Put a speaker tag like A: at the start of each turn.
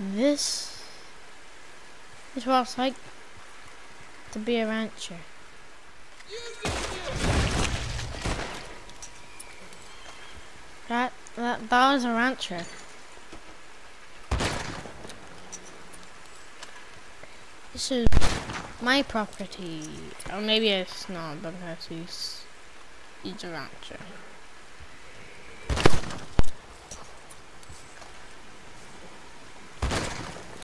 A: This is what it's like to be a rancher. That that that was a rancher. This is my property. Or maybe it's not because he's he's a rancher.